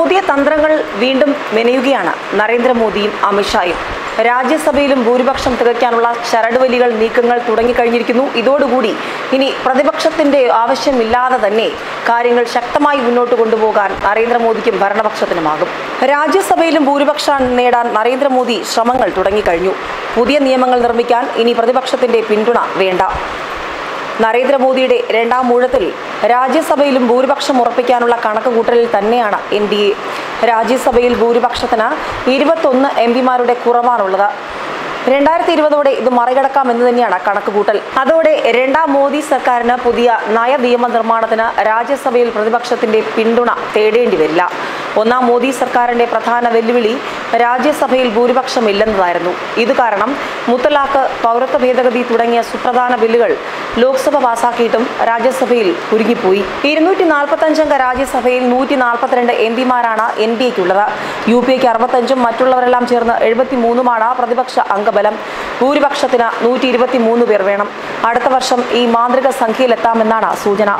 പുതിയ തന്ത്രങ്ങൾ വീണ്ടും മെനയുകയാണ് നരേന്ദ്രമോദിയും അമിത്ഷായും. രാജ്യസഭയിലും ഭൂരിപക്ഷം തികയ്ക്കാനുള്ള ചരടുവലികൾ നീക്കങ്ങൾ തുടങ്ങിക്കഴിഞ്ഞിരിക്കുന്നു. ഇതോടുകൂടി ഇനി പ്രതിപക്ഷത്തിന്റെ ആവശ്യമില്ലാതെ തന്നെ കാര്യങ്ങൾ ശക്തമായി മുന്നോട്ട് കൊണ്ടുപോകാൻ നരേന്ദ്രമോദിക്കും ഭരണപക്ഷത്തിനുമാകും. രാജ്യസഭയിലും ഭൂരിപക്ഷം നേടാൻ നരേന്ദ്രമോദി ശ്രമങ്ങൾ തുടങ്ങിക്കഴിഞ്ഞു. പുതിയ നിയമങ്ങൾ നിർമ്മിക്കാൻ ഇനി പ്രതിപക്ഷത്തിന്റെ പിന്തുണ വേണ്ട. നരേന്ദ്രമോദിയുടെ രണ്ടാം ഊഴത്തിൽ രാജ്യസഭയിലും ഭൂരിപക്ഷം ഉറപ്പിക്കാനുള്ള കണക്കുകൂട്ടലിൽ തന്നെയാണ് എൻ ഡി എ. രാജ്യസഭയിൽ ഭൂരിപക്ഷത്തിന് ഇരുപത്തൊന്ന് എം പിമാരുടെ കുറവാണുള്ളത്. രണ്ടായിരത്തി ഇരുപതോടെ ഇത് മറികടക്കാം എന്ന് തന്നെയാണ് കണക്കുകൂട്ടൽ. അതോടെ രണ്ടാം മോദി സർക്കാരിന് പുതിയ നയ നിയമ നിർമ്മാണത്തിന് രാജ്യസഭയിൽ പ്രതിപക്ഷത്തിന്റെ പിന്തുണ തേടേണ്ടി വരില്ല. ഒന്നാം മോദി സർക്കാരിന്റെ പ്രധാന വെല്ലുവിളി രാജ്യസഭയിൽ ഭൂരിപക്ഷമില്ലെന്നതായിരുന്നു. ഇത് കാരണം മുത്തലാഖ് പൗരത്വ ഭേദഗതി തുടങ്ങിയ സുപ്രധാന ബില്ലുകൾ ലോക്സഭ പാസാക്കിയിട്ടും രാജ്യസഭയിൽ കുരുങ്ങിപ്പോയി. ഇരുന്നൂറ്റി നാൽപ്പത്തഞ്ചംഗ രാജ്യസഭയിൽ നൂറ്റി നാൽപ്പത്തിരണ്ട് എം പിമാരാണ് എൻ ഡി എക്കുള്ളത് യു പി എക്ക് അറുപത്തഞ്ചും മറ്റുള്ളവരെല്ലാം ചേർന്ന് എഴുപത്തി മൂന്നുമാണ് പ്രതിപക്ഷ അംഗബലം. ഭൂരിപക്ഷത്തിന് നൂറ്റി ഇരുപത്തി മൂന്ന് പേർ വേണം. അടുത്ത വർഷം ഈ മാന്ത്രിക സംഖ്യയിലെത്താമെന്നാണ് സൂചന.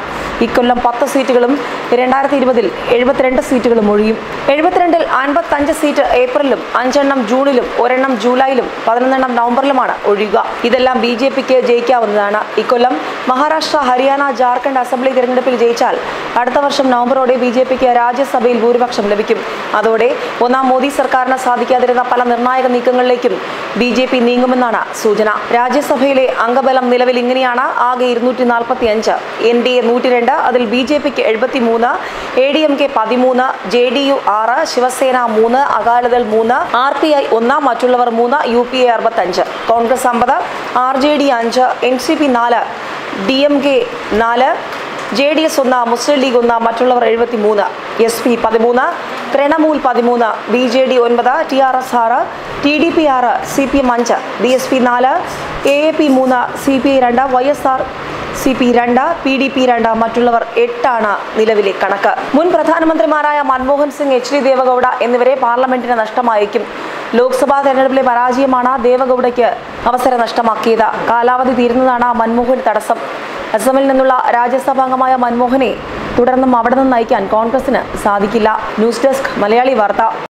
ഇക്കൊല്ലം പത്ത് സീറ്റുകളും രണ്ടായിരത്തി ഇരുപതിൽ എഴുപത്തിരണ്ട് സീറ്റുകളും ഒഴിയും. എഴുപത്തിരണ്ടിൽ അൻപത്തഞ്ച് സീറ്റ് ഏപ്രിലും അഞ്ചെണ്ണം ജൂണിലും ഒരെണ്ണം ജൂലൈയിലും പതിനൊന്നെണ്ണം നവംബറിലുമാണ് ഒഴിയുക. ഇതെല്ലാം ബി ജെ പിക്ക് ജയിക്കാവുന്നതാണ്. ഇക്കൊല്ലം മഹാരാഷ്ട്ര ഹരിയാന ജാർഖണ്ഡ് അസംബ്ലി തിരഞ്ഞെടുപ്പിൽ ജയിച്ചാൽ അടുത്ത വർഷം നവംബറോടെ ബി ജെ പിക്ക് രാജ്യസഭയിൽ ഭൂരിപക്ഷം ലഭിക്കും. അതോടെ ഒന്നാം മോദി സർക്കാരിന് സാധിക്കാതിരുന്ന പല നിർണായക നീക്കങ്ങളിലേക്കും ബി ജെ പി നീങ്ങുമെന്നാണ് സൂചന. രാജ്യസഭയിലെ അംഗബലം നിലവിൽ ഇങ്ങനെയാണ്. ആകെ ഇരുന്നൂറ്റി നാൽപ്പത്തി അഞ്ച് എൻ ഡി എ നൂറ്റി രണ്ട് അതിൽ ബി ജെ പിക്ക് എഴുപത്തി മൂന്ന് എ ഡി എം കെ പതിമൂന്ന് ജെ ഡി യു ആറ് ശിവസേന മൂന്ന് അകാലിദൾ മൂന്ന് ആർ പി ഐ ഒന്ന് മറ്റുള്ളവർ മൂന്ന് യു പി എ അറുപത്തഞ്ച് കോൺഗ്രസ് അമ്പത് ആർ ജെ ഡി അഞ്ച് എൻ സി പി നാല് ഡി എം കെ നാല് ജെ ഡി എസ് ഒന്ന് മുസ്ലിം ലീഗ് ഒന്ന് മറ്റുള്ളവർ എഴുപത്തി മൂന്ന് എസ് പി പതിമൂന്ന് തൃണമൂൽ പതിമൂന്ന് ബി ജെ ഡി ഒൻപത് ടി ആർ എസ് ആറ് ടി ഡി പി ആറ് സി പി എം അഞ്ച് ബി എസ് പി നാല് എ എ പി മൂന്ന് സി പി ഐ രണ്ട് Y S R C P രണ്ട് പി ഡി പി രണ്ട് മറ്റുള്ളവർ എട്ടാണ് നിലവിലെ കണക്ക്. മുൻ പ്രധാനമന്ത്രിമാരായ മൻമോഹൻ സിംഗ് എച്ച് ഡി ദേവഗൌഡ എന്നിവരെ പാർലമെന്റിന് നഷ്ടമായേക്കും. ലോക്സഭാ തെരഞ്ഞെടുപ്പിലെ പരാജയമാണ് ദേവഗൌഡയ്ക്ക് അവസരം നഷ്ടമാക്കിയത്. കാലാവധി തീരുന്നതാണ് മൻമോഹൻ തടസ്സം. അസമിൽ നിന്നുള്ള രാജ്യസഭാംഗമായ മൻമോഹനെ തുടർന്നും അവിടെ നിന്ന് നയിക്കാൻ കോൺഗ്രസിന് സാധിക്കില്ല. ന്യൂസ് ഡെസ്ക് മലയാളി വാർത്ത.